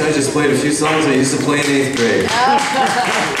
I just played a few songs I used to play in eighth grade. Oh.